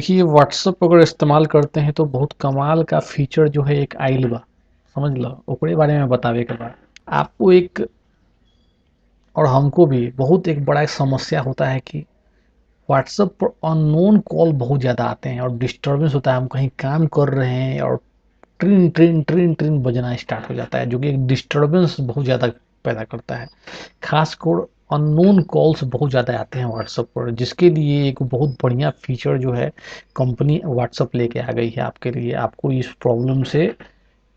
देखिए व्हाट्सअप अगर इस्तेमाल करते हैं तो बहुत कमाल का फीचर जो है एक आइल बा। समझ लो, ओकरे बारे में बतावे के बाद। आपको एक और हमको भी बहुत एक बड़ा एक समस्या होता है कि व्हाट्सअप पर अननोन कॉल बहुत ज़्यादा आते हैं और डिस्टर्बेंस होता है। हम कहीं काम कर रहे हैं और ट्रिन ट्रिन ट्रिन ट्रिन बजना स्टार्ट हो जाता है, जो कि एक डिस्टर्बेंस बहुत ज़्यादा पैदा करता है। खासकर अननोन कॉल्स बहुत ज़्यादा आते हैं व्हाट्सअप पर, जिसके लिए एक बहुत बढ़िया फीचर जो है कंपनी व्हाट्सअप लेके आ गई है आपके लिए, आपको इस प्रॉब्लम से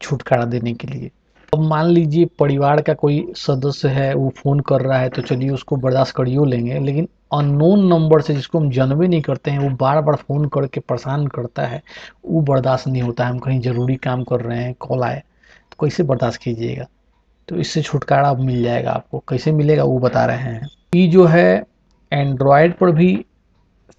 छुटकारा देने के लिए। अब मान लीजिए परिवार का कोई सदस्य है, वो फ़ोन कर रहा है तो चलिए उसको बर्दाश्त करियो लेंगे, लेकिन अननोन नंबर से जिसको हम जानवे नहीं करते हैं, वो बार बार फ़ोन करके परेशान करता है, वो बर्दाश्त नहीं होता है। हम कहीं ज़रूरी काम कर रहे हैं कॉल आए तो कैसे बर्दाश्त कीजिएगा? तो इससे छुटकारा मिल जाएगा आपको। कैसे मिलेगा वो बता रहे हैं। ये जो है एंड्रॉयड पर भी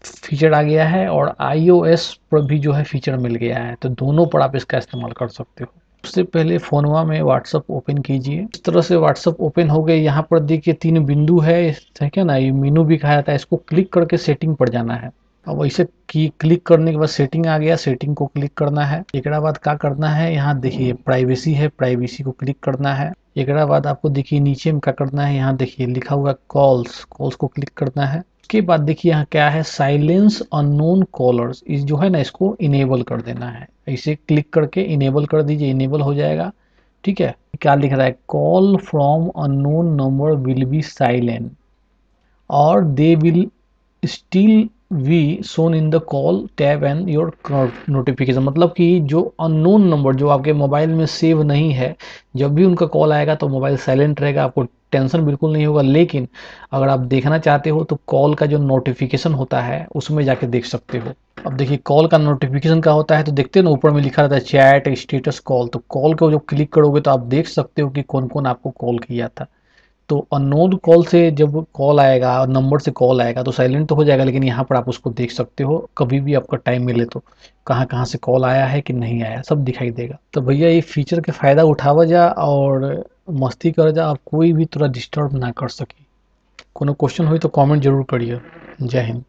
फीचर आ गया है और आईओएस पर भी जो है फीचर मिल गया है। तो दोनों पर आप इसका इस्तेमाल कर सकते हो। उससे पहले फोनवा में व्हाट्सअप ओपन कीजिए। इस तरह से व्हाट्सअप ओपन हो गए यहाँ पर देखिए तीन बिंदु है। ठीक है ना? ये मीनू भी खाया था इसको क्लिक करके सेटिंग पर जाना है। अब ऐसे की क्लिक करने के बाद सेटिंग आ गया। सेटिंग को क्लिक करना है। एक बाद क्या करना है? यहाँ देखिए प्राइवेसी है। प्राइवेसी को क्लिक करना है। एक बाद आपको देखिए नीचे में क्या करना है, यहाँ देखिए लिखा हुआ कॉल्स कॉल्स को क्लिक करना है। उसके बाद देखिए यहाँ क्या है साइलेंस अननोन कॉलर्स इस जो है ना, इसको इनेबल कर देना है। इसे क्लिक करके इनेबल कर दीजिए इनेबल हो जाएगा। ठीक है? क्या लिख रहा है? Call from unknown number will be silent और they will still be shown in the call tab and your notification मतलब कि जो अननोन नंबर जो आपके मोबाइल में सेव नहीं है, जब भी उनका कॉल आएगा तो मोबाइल साइलेंट रहेगा, आपको टेंशन बिल्कुल नहीं होगा। लेकिन अगर आप देखना चाहते हो तो कॉल का जो नोटिफिकेशन होता है, उसमें जाके देख सकते हो। अब देखिए कॉल का नोटिफिकेशन का होता है तो देखते हो ना, ऊपर में लिखा रहता है चैट स्टेटस कॉल तो कॉल को जब क्लिक करोगे तो आप देख सकते हो कि कौन कौन आपको कॉल किया था। तो अनोद कॉल से जब कॉल आएगा नंबर से कॉल आएगा तो साइलेंट तो हो जाएगा, लेकिन यहाँ पर आप उसको देख सकते हो, कभी भी आपका टाइम मिले तो। कहाँ कहाँ से कॉल आया है कि नहीं आया, सब दिखाई देगा। तो भैया, ये फीचर के फ़ायदा उठावा जा और मस्ती कर जा, आप कोई भी थोड़ा डिस्टर्ब ना कर सके। कोनो क्वेश्चन हो तो कमेंट ज़रूर करिए जय हिंद।